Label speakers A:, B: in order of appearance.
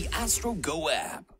A: the Astro Go app.